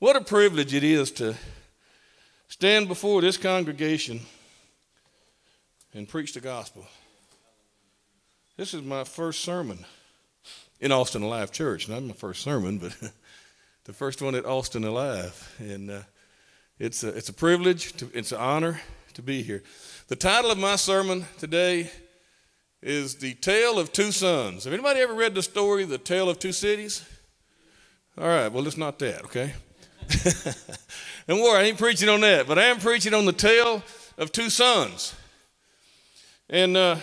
What a privilege it is to stand before this congregation and preach the gospel. This is my first sermon in Austin Alive Church. Not my first sermon, but the first one at Austin Alive. And uh, it's, a, it's a privilege, to, it's an honor to be here. The title of my sermon today is The Tale of Two Sons. Have anybody ever read the story, The Tale of Two Cities? All right, well, it's not that, okay? and worry, I ain't preaching on that, but I am preaching on the tale of two sons. And uh,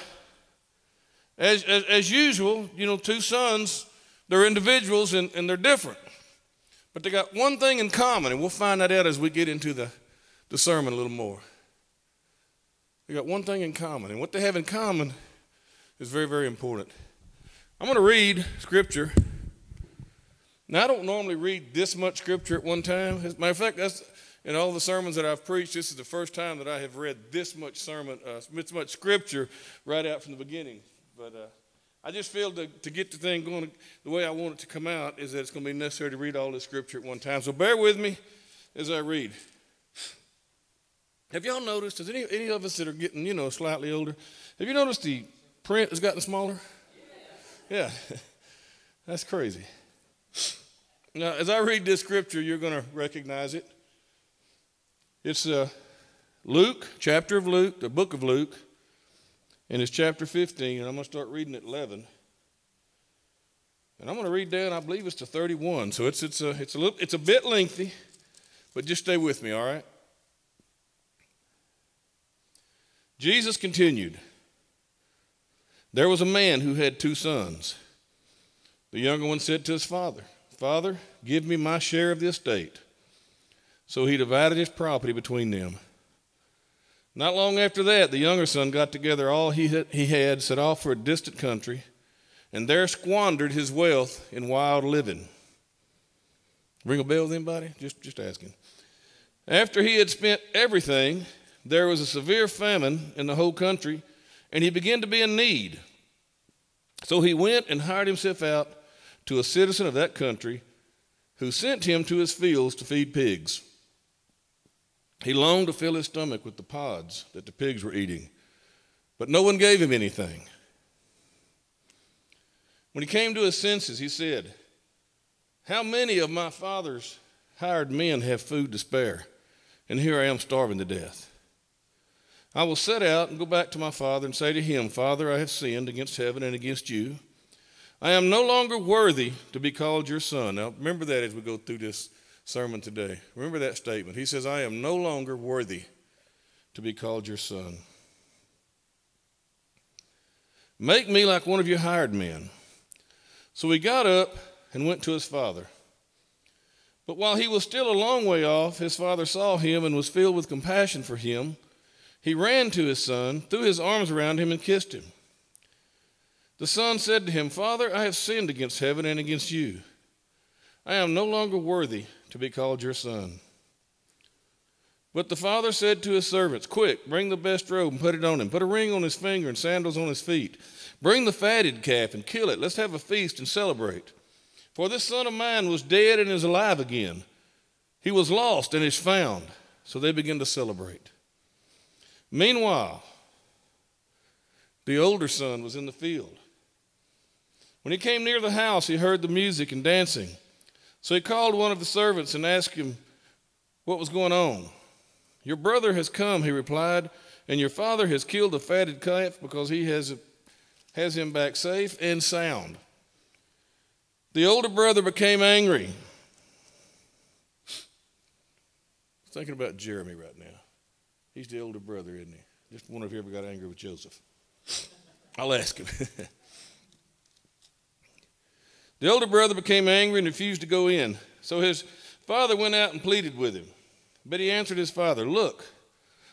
as, as, as, usual, you know, two sons, they're individuals and, and they're different. But they got one thing in common, and we'll find that out as we get into the, the sermon a little more. They got one thing in common, and what they have in common is very, very important. I'm going to read scripture. Now, I don't normally read this much scripture at one time. As a matter of fact, that's, in all the sermons that I've preached, this is the first time that I have read this much sermon, uh, this much scripture right out from the beginning. But uh, I just feel to, to get the thing going the way I want it to come out is that it's going to be necessary to read all this scripture at one time. So bear with me as I read. Have y'all noticed, has any, any of us that are getting, you know, slightly older, have you noticed the print has gotten smaller? Yeah, that's crazy. Now, as I read this scripture, you're going to recognize it. It's uh, Luke, chapter of Luke, the book of Luke, and it's chapter 15, and I'm going to start reading at 11. And I'm going to read down, I believe it's to 31. So it's, it's, a, it's, a, little, it's a bit lengthy, but just stay with me, all right? Jesus continued There was a man who had two sons. The younger one said to his father, Father, give me my share of the estate. So he divided his property between them. Not long after that, the younger son got together all he had, he had, set off for a distant country, and there squandered his wealth in wild living. Ring a bell with anybody? Just, just asking. After he had spent everything, there was a severe famine in the whole country, and he began to be in need. So he went and hired himself out to a citizen of that country who sent him to his fields to feed pigs. He longed to fill his stomach with the pods that the pigs were eating, but no one gave him anything. When he came to his senses, he said, How many of my father's hired men have food to spare? And here I am starving to death. I will set out and go back to my father and say to him, Father, I have sinned against heaven and against you. I am no longer worthy to be called your son. Now, remember that as we go through this sermon today. Remember that statement. He says, I am no longer worthy to be called your son. Make me like one of your hired men. So he got up and went to his father. But while he was still a long way off, his father saw him and was filled with compassion for him. He ran to his son, threw his arms around him, and kissed him. The son said to him, Father, I have sinned against heaven and against you. I am no longer worthy to be called your son. But the father said to his servants, Quick, bring the best robe and put it on him. Put a ring on his finger and sandals on his feet. Bring the fatted calf and kill it. Let's have a feast and celebrate. For this son of mine was dead and is alive again. He was lost and is found. So they begin to celebrate. Meanwhile, the older son was in the field. When he came near the house, he heard the music and dancing. So he called one of the servants and asked him what was going on. Your brother has come, he replied, and your father has killed the fatted calf because he has, has him back safe and sound. The older brother became angry. Thinking about Jeremy right now. He's the older brother, isn't he? Just wonder if he ever got angry with Joseph. I'll ask him. The older brother became angry and refused to go in. So his father went out and pleaded with him. But he answered his father, Look,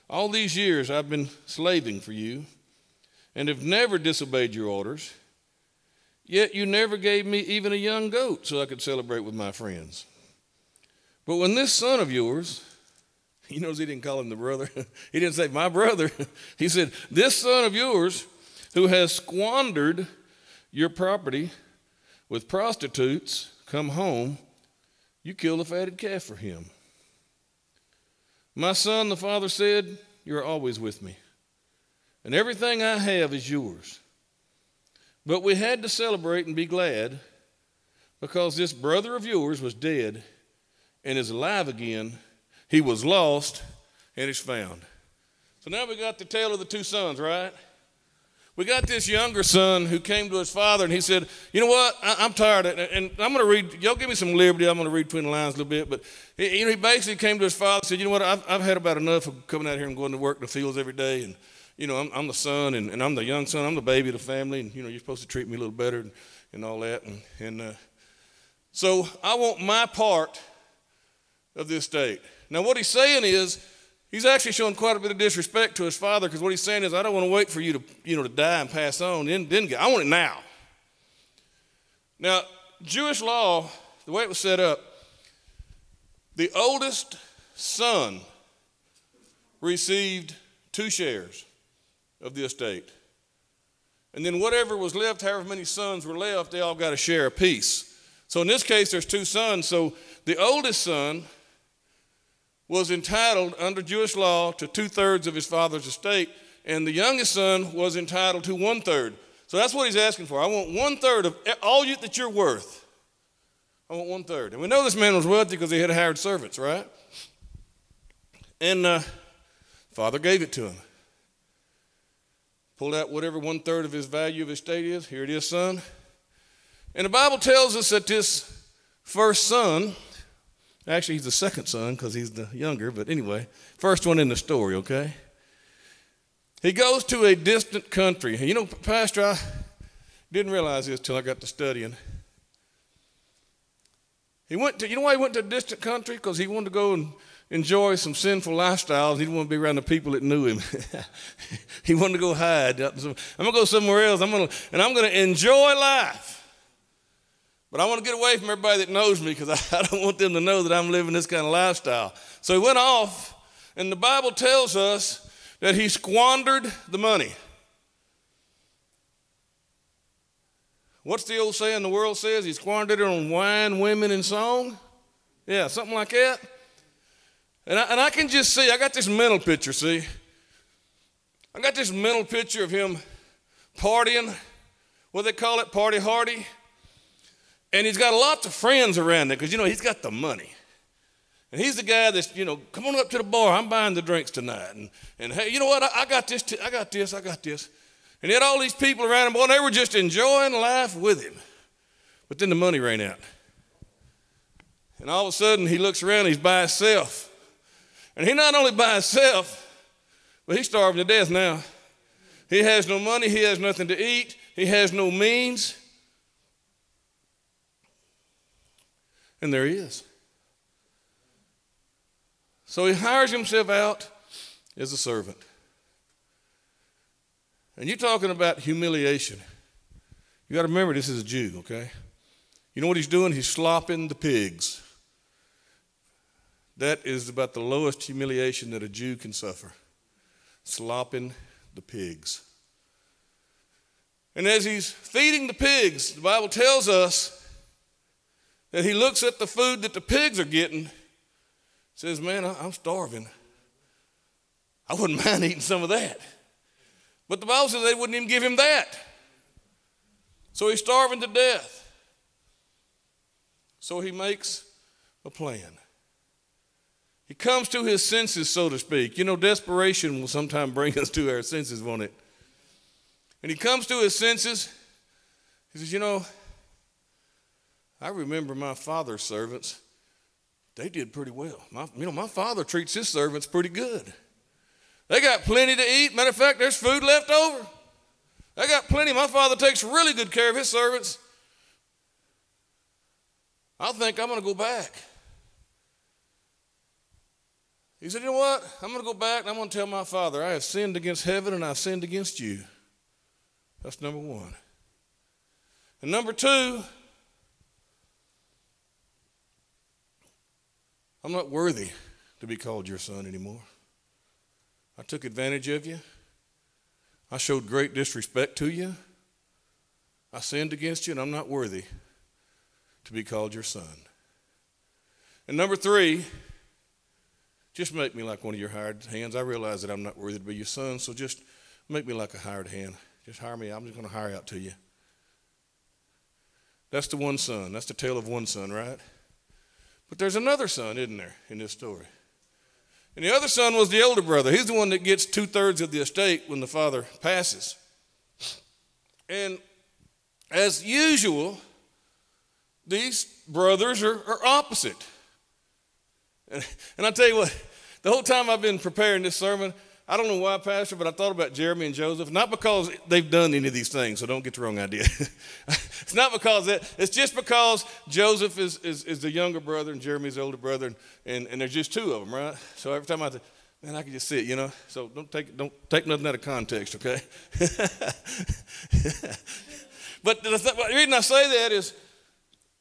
all these years I've been slaving for you and have never disobeyed your orders. Yet you never gave me even a young goat so I could celebrate with my friends. But when this son of yours, he knows he didn't call him the brother, he didn't say, My brother. He said, This son of yours who has squandered your property with prostitutes come home, you kill the fatted calf for him. My son, the father said, You are always with me, and everything I have is yours. But we had to celebrate and be glad because this brother of yours was dead and is alive again. He was lost and is found. So now we got the tale of the two sons, right? We got this younger son who came to his father and he said, You know what? I, am tired. And I'm going to read, y'all give me some liberty. I'm going to read between the lines a little bit. But he, you know, he basically came to his father and said, You know what? I've, I've had about enough of coming out here and going to work in the fields every day. And, you know, I'm, I'm the son and, and, I'm the young son. I'm the baby of the family. And, you know, you're supposed to treat me a little better and, and all that. And, and uh, so I want my part of this estate. Now, what he's saying is, He's actually showing quite a bit of disrespect to his father because what he's saying is, I don't want to wait for you to, you know, to die and pass on. Then, then get, I want it now. Now, Jewish law, the way it was set up, the oldest son received two shares of the estate. And then whatever was left, however many sons were left, they all got a share apiece. So in this case, there's two sons. So the oldest son was entitled under Jewish law to two thirds of his father's estate, and the youngest son was entitled to one third. So that's what he's asking for. I want one third of all you, that you're worth. I want one third. And we know this man was wealthy because he had hired servants, right? And uh, father gave it to him. Pulled out whatever one third of his value of his estate is. Here it is, son. And the Bible tells us that this first son Actually, he's the second son because he's the younger, but anyway, first one in the story, okay? He goes to a distant country. You know, Pastor, I didn't realize this till I got to studying. He went to, you know why he went to a distant country? Because he wanted to go and enjoy some sinful lifestyles. He didn't want to be around the people that knew him. he wanted to go hide. I'm going to go somewhere else. I'm going to, and I'm going to enjoy life. But I want to get away from everybody that knows me because I, I don't want them to know that I'm living this kind of lifestyle. So he went off, and the Bible tells us that he squandered the money. What's the old saying the world says? He squandered it on wine, women, and song? Yeah, something like that. And I, and I can just see, I got this mental picture, see? I got this mental picture of him partying, what they call it, party hardy. And he's got lots of friends around there because, you know, he's got the money. And he's the guy that's, you know, come on up to the bar. I'm buying the drinks tonight. And, and hey, you know what? I, I got this. T- I got this. I got this. And he had all these people around him. Boy, they were just enjoying life with him. But then the money ran out. And all of a sudden, he looks around. He's by himself. And he not only by himself, but he's starving to death now. He has no money. He has nothing to eat. He has no means. And there he is. So he hires himself out as a servant. And you're talking about humiliation. You got to remember this is a Jew, okay? You know what he's doing? He's slopping the pigs. That is about the lowest humiliation that a Jew can suffer. Slopping the pigs. And as he's feeding the pigs, the Bible tells us that he looks at the food that the pigs are getting, says, Man, I'm starving. I wouldn't mind eating some of that. But the Bible says they wouldn't even give him that. So he's starving to death. So he makes a plan. He comes to his senses, so to speak. You know, desperation will sometimes bring us to our senses, won't it? And he comes to his senses. He says, You know, I remember my father's servants, they did pretty well. My, you know, my father treats his servants pretty good. They got plenty to eat. Matter of fact, there's food left over. They got plenty. My father takes really good care of his servants. I think I'm going to go back. He said, You know what? I'm going to go back and I'm going to tell my father, I have sinned against heaven and I've sinned against you. That's number one. And number two, I'm not worthy to be called your son anymore. I took advantage of you. I showed great disrespect to you. I sinned against you, and I'm not worthy to be called your son. And number three, just make me like one of your hired hands. I realize that I'm not worthy to be your son, so just make me like a hired hand. Just hire me. I'm just going to hire out to you. That's the one son. That's the tale of one son, right? But there's another son, isn't there, in this story? And the other son was the elder brother. He's the one that gets two thirds of the estate when the father passes. And as usual, these brothers are, are opposite. And, and I tell you what, the whole time I've been preparing this sermon, I don't know why, Pastor, but I thought about Jeremy and Joseph. Not because they've done any of these things, so don't get the wrong idea. it's not because that. It's just because Joseph is, is, is the younger brother and Jeremy's older brother, and, and, and there's just two of them, right? So every time I think, man, I can just see it, you know. So don't take don't take nothing out of context, okay? but the, the reason I say that is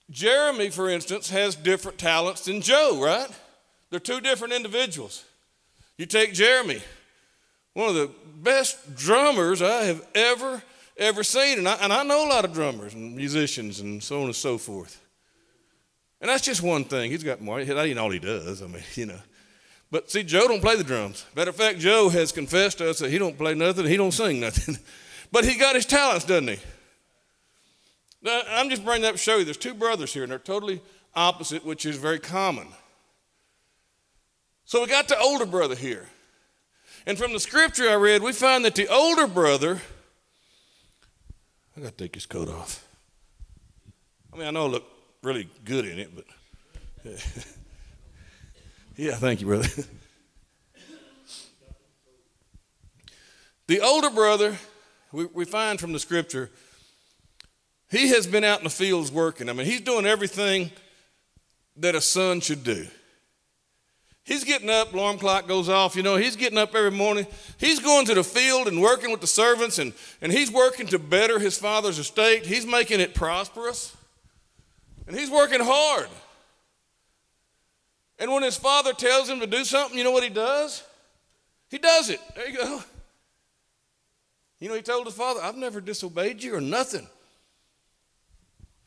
Jeremy, for instance, has different talents than Joe, right? They're two different individuals. You take Jeremy, one of the best drummers I have ever, ever seen. And I, and I know a lot of drummers and musicians and so on and so forth. And that's just one thing. He's got more. That ain't all he does. I mean, you know. But see, Joe don't play the drums. Matter of fact, Joe has confessed to us that he don't play nothing. He don't sing nothing. but he got his talents, doesn't he? Now, I'm just bringing that up to show you. There's two brothers here, and they're totally opposite, which is very common. So we got the older brother here. And from the scripture I read, we find that the older brother, I got to take his coat off. I mean, I know I look really good in it, but yeah, thank you, brother. the older brother, we, we find from the scripture, he has been out in the fields working. I mean, he's doing everything that a son should do. He's getting up, alarm clock goes off, you know, he's getting up every morning. He's going to the field and working with the servants, and, and he's working to better his father's estate. He's making it prosperous. And he's working hard. And when his father tells him to do something, you know what he does? He does it. There you go. You know, he told his father, I've never disobeyed you or nothing.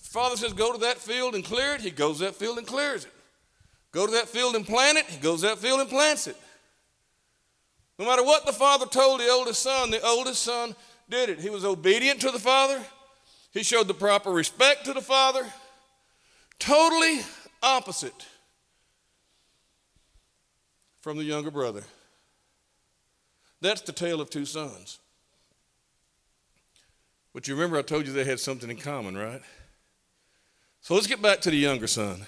father says, Go to that field and clear it. He goes that field and clears it. Go to that field and plant it. He goes to that field and plants it. No matter what the father told the oldest son, the oldest son did it. He was obedient to the father, he showed the proper respect to the father. Totally opposite from the younger brother. That's the tale of two sons. But you remember I told you they had something in common, right? So let's get back to the younger son.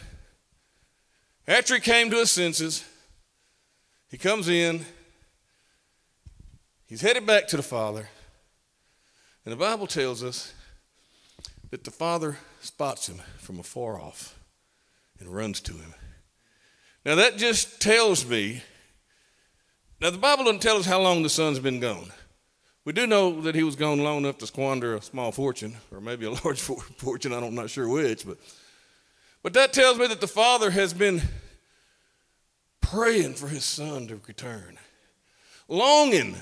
After he came to his senses, he comes in, he's headed back to the Father, and the Bible tells us that the Father spots him from afar off and runs to him. Now, that just tells me. Now, the Bible doesn't tell us how long the son's been gone. We do know that he was gone long enough to squander a small fortune, or maybe a large fortune, I'm not sure which, but but that tells me that the father has been praying for his son to return, longing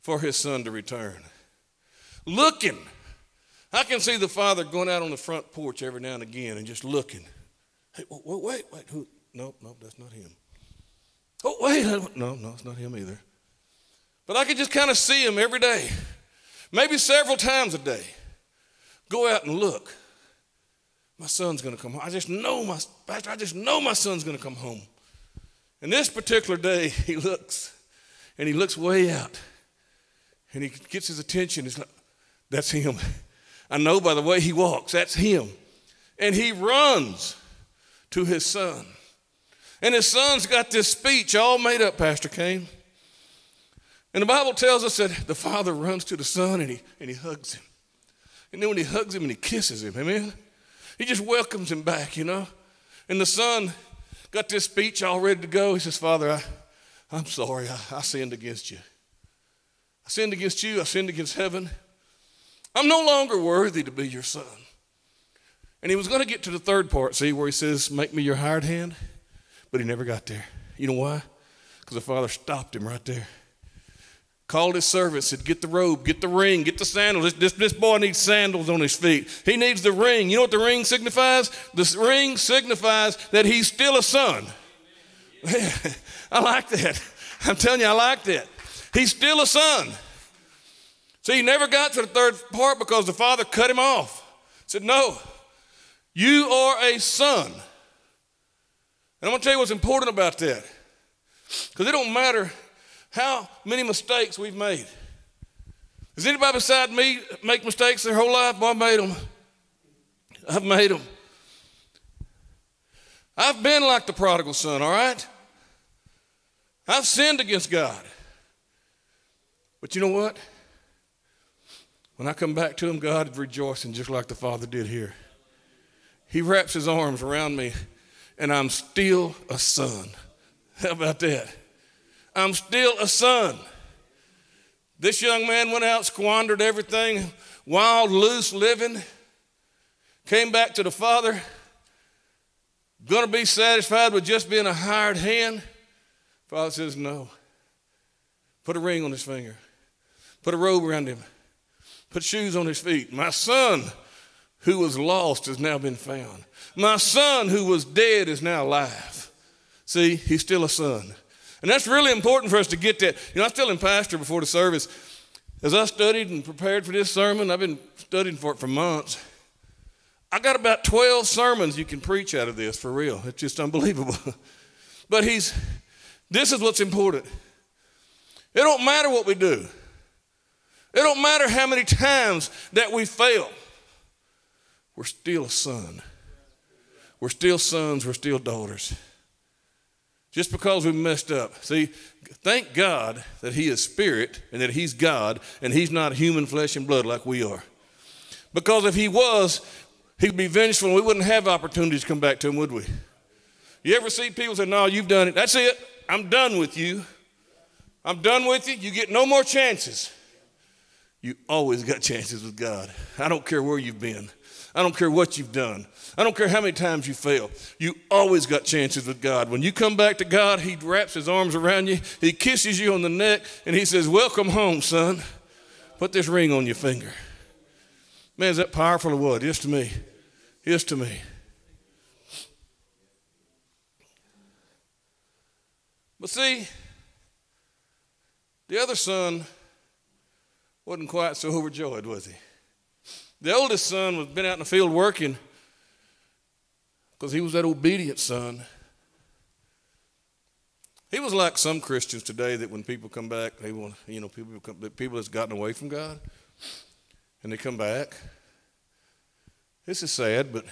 for his son to return, looking. I can see the father going out on the front porch every now and again and just looking. Hey, wait, wait, wait. Who? No, no, that's not him. Oh, wait. No, no, it's not him either. But I could just kind of see him every day, maybe several times a day. Go out and look my son's going to come home. I just know my pastor, I just know my son's going to come home. And this particular day, he looks, and he looks way out, and he gets his attention. He's like, "That's him." I know by the way he walks, that's him. And he runs to his son. And his son's got this speech all made up, Pastor Kane. And the Bible tells us that the father runs to the son and he, and he hugs him. And then when he hugs him and he kisses him, amen? He just welcomes him back, you know. And the son got this speech all ready to go. He says, Father, I, I'm sorry. I, I sinned against you. I sinned against you. I sinned against heaven. I'm no longer worthy to be your son. And he was going to get to the third part, see, where he says, Make me your hired hand. But he never got there. You know why? Because the father stopped him right there. Called his servants, said, Get the robe, get the ring, get the sandals. This, this, this, boy needs sandals on his feet. He needs the ring. You know what the ring signifies? The ring signifies that he's still a son. I like that. I'm telling you, I like that. He's still a son. See, he never got to the third part because the father cut him off. Said, No, you are a son. And I'm going to tell you what's important about that. Because it don't matter how many mistakes we've made. Does anybody beside me make mistakes their whole life? Boy, I made them. I've made them. I've been like the prodigal son, all right? I've sinned against God. But you know what? When I come back to him, God is rejoicing just like the Father did here. He wraps his arms around me, and I'm still a son. How about that? I'm still a son. This young man went out, squandered everything, wild, loose living, came back to the Father, gonna be satisfied with just being a hired hand. Father says, No. Put a ring on his finger, put a robe around him, put shoes on his feet. My son who was lost has now been found. My son who was dead is now alive. See, he's still a son. And that's really important for us to get that. You know, I was telling Pastor before the service, as I studied and prepared for this sermon, I've been studying for it for months. I got about 12 sermons you can preach out of this for real. It's just unbelievable. but he's, this is what's important. It don't matter what we do. It don't matter how many times that we fail. We're still a son. We're still sons, we're still daughters. Just because we messed up. See, thank God that He is spirit and that He's God and He's not human flesh and blood like we are. Because if He was, He'd be vengeful and we wouldn't have opportunities to come back to Him, would we? You ever see people say, No, you've done it. That's it. I'm done with you. I'm done with you. You get no more chances. You always got chances with God. I don't care where you've been. I don't care what you've done. I don't care how many times you fail. You always got chances with God. When you come back to God, He wraps His arms around you, He kisses you on the neck, and He says, Welcome home, son. Put this ring on your finger. Man, is that powerful or what? Yes to me. Yes to me. But see, the other son wasn't quite so overjoyed, was he? The oldest son was been out in the field working because he was that obedient son. He was like some Christians today that when people come back, they want, you know, people, come, people that's gotten away from God and they come back. This is sad, but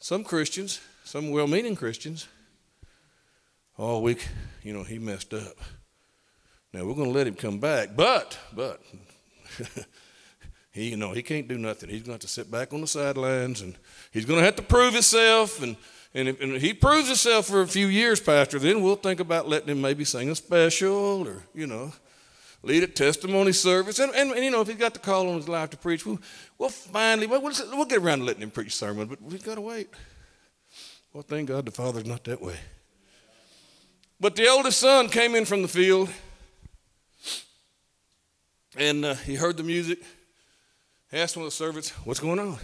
some Christians, some well meaning Christians, oh, we, you know, he messed up. Now we're going to let him come back, but, but, he, you know, he can't do nothing. He's going to have to sit back on the sidelines and he's going to have to prove himself. And, and if, and he proves himself for a few years, Pastor, then we'll think about letting him maybe sing a special or, you know, lead a testimony service. And, and, and you know, if he's got the call on his life to preach, we'll, we'll finally, we'll, we'll get around to letting him preach sermon, but we've got to wait. Well, thank God the Father's not that way. But the oldest son came in from the field and uh, he heard the music. He asked one of the servants, What's going on?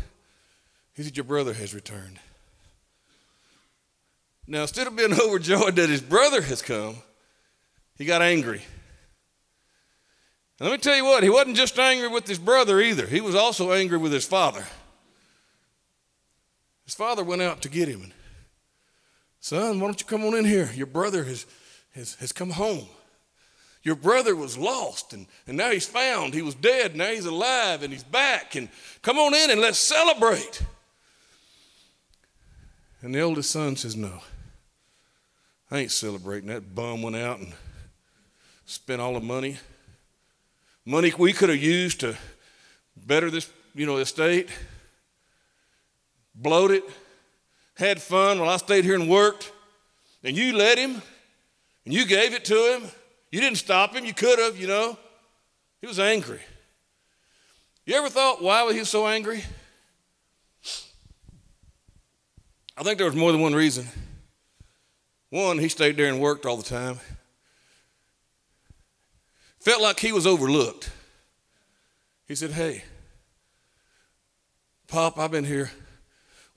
He said, Your brother has returned. Now, instead of being overjoyed that his brother has come, he got angry. And let me tell you what, he wasn't just angry with his brother either, he was also angry with his father. His father went out to get him. And, Son, why don't you come on in here? Your brother has, has, has come home. Your brother was lost and, and now he's found. He was dead, now he's alive and he's back. And come on in and let's celebrate. And the oldest son says, No, I ain't celebrating. That bum went out and spent all the money. Money we could have used to better this, you know, estate. Blowed it, had fun while I stayed here and worked. And you let him, and you gave it to him, you didn't stop him. You could have, you know. He was angry. You ever thought why was he so angry? I think there was more than one reason. One, he stayed there and worked all the time. felt like he was overlooked. He said, Hey, Pop, I've been here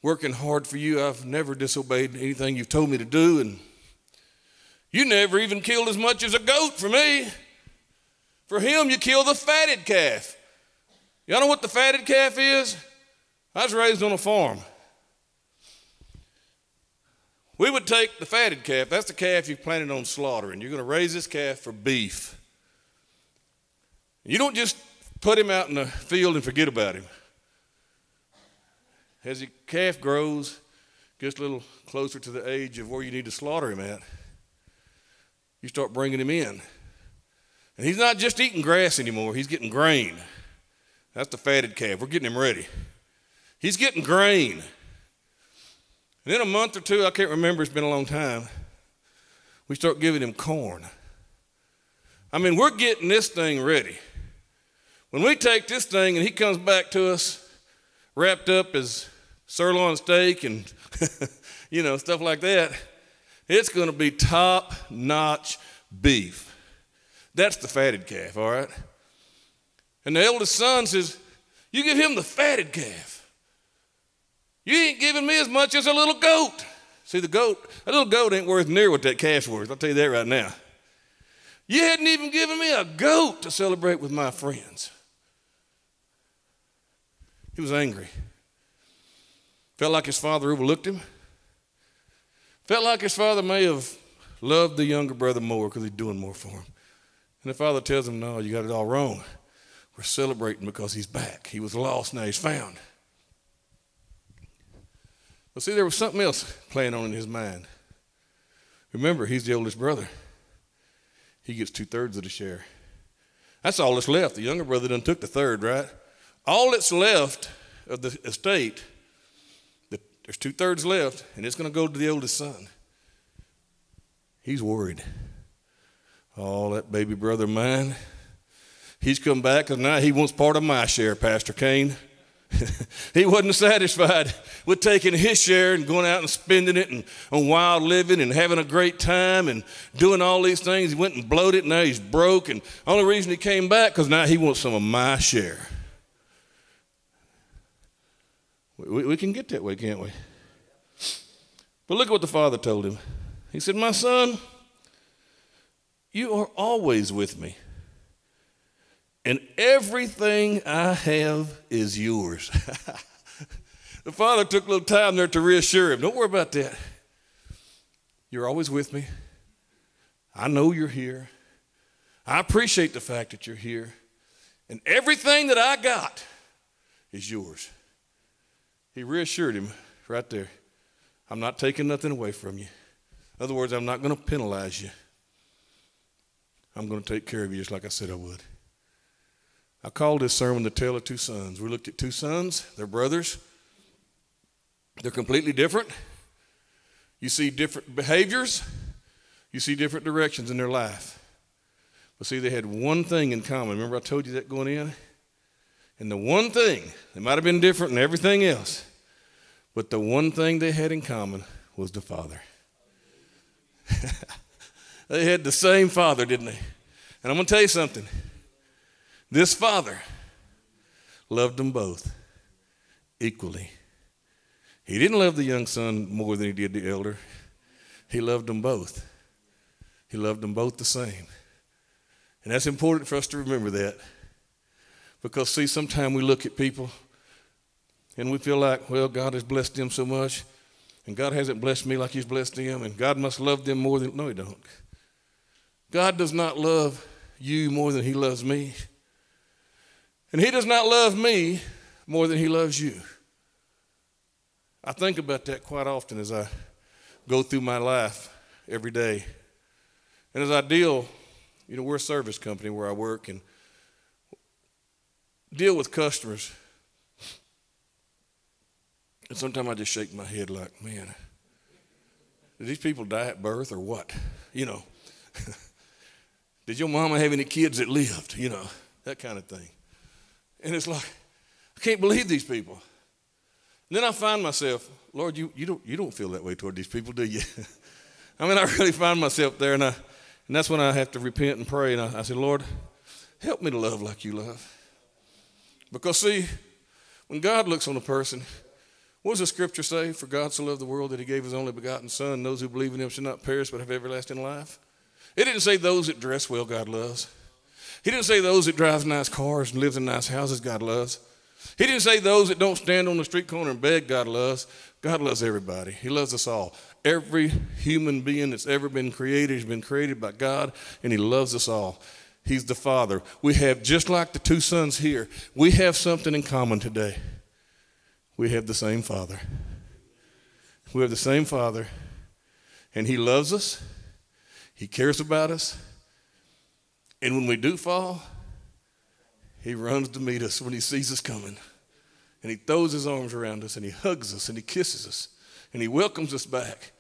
working hard for you. I've never disobeyed anything you've told me to do, and you never even killed as much as a goat for me. For him, you kill the fatted calf. Y'all know what the fatted calf is? I was raised on a farm. We would take the fatted calf, that's the calf you planted on slaughtering. You're going to raise this calf for beef. You don't just put him out in the field and forget about him. As the calf grows, gets a little closer to the age of where you need to slaughter him at, you start bringing him in. And he's not just eating grass anymore, he's getting grain. That's the fatted calf. We're getting him ready. He's getting grain. And in a month or two, I can't remember, it's been a long time, we start giving him corn. I mean, we're getting this thing ready. When we take this thing and he comes back to us wrapped up as sirloin steak and, you know, stuff like that, it's going to be top notch beef. That's the fatted calf, all right? And the eldest son says, You give him the fatted calf. You ain't giving me as much as a little goat. See, the goat, a little goat ain't worth near what that calf's worth. I'll tell you that right now. You hadn't even given me a goat to celebrate with my friends. He was angry. Felt like his father overlooked him. Felt like his father may have loved the younger brother more because he's doing more for him. And the father tells him, No, you got it all wrong. We're celebrating because he's back. He was lost, now he's found. But see, there was something else playing on in his mind. Remember, he's the oldest brother. He gets two thirds of the share. That's all that's left. The younger brother done took the third, right? All that's left of the estate, there's two thirds left, and it's going to go to the oldest son. He's worried. Oh, that baby brother of mine, he's come back because now he wants part of my share, Pastor Kane. he wasn't satisfied with taking his share and going out and spending it and on wild living and having a great time and doing all these things. He went and blowed it. Now he's broke. And only reason he came back because now he wants some of my share. We, we can get that way, can't we? But look at what the father told him. He said, My son, you are always with me. And everything I have is yours. the father took a little time there to reassure him. Don't worry about that. You're always with me. I know you're here. I appreciate the fact that you're here. And everything that I got is yours. He reassured him right there I'm not taking nothing away from you. In other words, I'm not going to penalize you. I'm going to take care of you just like I said I would. I called this sermon The Tale of Two Sons. We looked at two sons, they're brothers. They're completely different. You see different behaviors, you see different directions in their life. But see, they had one thing in common. Remember, I told you that going in? And the one thing, they might have been different than everything else, but the one thing they had in common was the Father. they had the same Father, didn't they? And I'm going to tell you something. This father loved them both equally. He didn't love the young son more than he did the elder. He loved them both. He loved them both the same. And that's important for us to remember that. Because, see, sometimes we look at people and we feel like, well, God has blessed them so much, and God hasn't blessed me like He's blessed them, and God must love them more than. No, He don't. God does not love you more than He loves me. And He does not love me more than He loves you. I think about that quite often as I go through my life every day. And as I deal, you know, we're a service company where I work and deal with customers. And sometimes I just shake my head like, man, did these people die at birth or what? You know, did your mama have any kids that lived? You know, that kind of thing. And it's like, I can't believe these people. And then I find myself, Lord, you, you, don't, you don't feel that way toward these people, do you? I mean, I really find myself there, and, I, and that's when I have to repent and pray. And I, I say, Lord, help me to love like you love. Because, see, when God looks on a person, what does the scripture say? For God so loved the world that he gave his only begotten Son, those who believe in him shall not perish but have everlasting life. It didn't say those that dress well, God loves. He didn't say those that drive nice cars and live in nice houses, God loves. He didn't say those that don't stand on the street corner and beg, God loves. God loves everybody. He loves us all. Every human being that's ever been created has been created by God, and He loves us all. He's the Father. We have, just like the two sons here, we have something in common today. We have the same Father. We have the same Father, and He loves us, He cares about us, and when we do fall, He runs to meet us when He sees us coming. And He throws His arms around us, and He hugs us, and He kisses us, and He welcomes us back,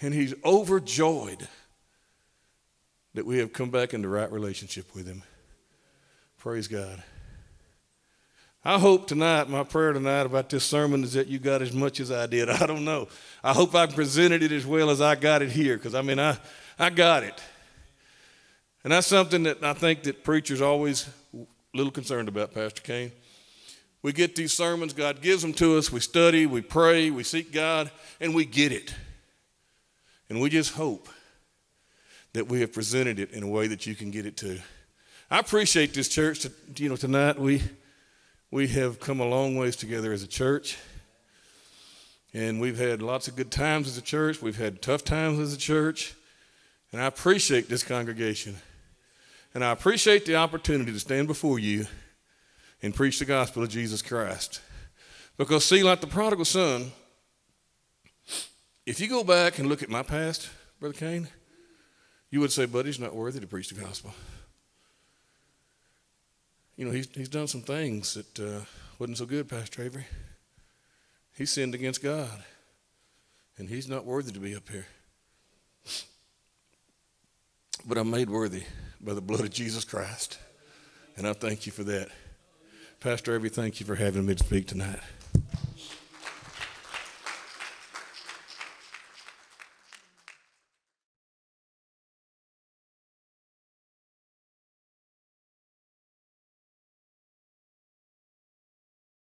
and He's overjoyed that we have come back into right relationship with Him. Praise God. I hope tonight, my prayer tonight about this sermon is that you got as much as I did. I don't know. I hope I presented it as well as I got it here, because I mean, I, I got it. And that's something that I think that preachers always a little concerned about, Pastor Kane. We get these sermons, God gives them to us, we study, we pray, we seek God, and we get it. And we just hope that we have presented it in a way that you can get it to. I appreciate this church. You know, tonight we we have come a long ways together as a church, and we've had lots of good times as a church. We've had tough times as a church, and I appreciate this congregation, and I appreciate the opportunity to stand before you and preach the gospel of Jesus Christ. Because see, like the prodigal son, if you go back and look at my past, Brother Kane you would say, Buddy's not worthy to preach the gospel. You know, he's, he's done some things that uh, wasn't so good, Pastor Avery. He sinned against God, and he's not worthy to be up here. But I'm made worthy by the blood of Jesus Christ, and I thank you for that. Pastor Avery, thank you for having me to speak tonight.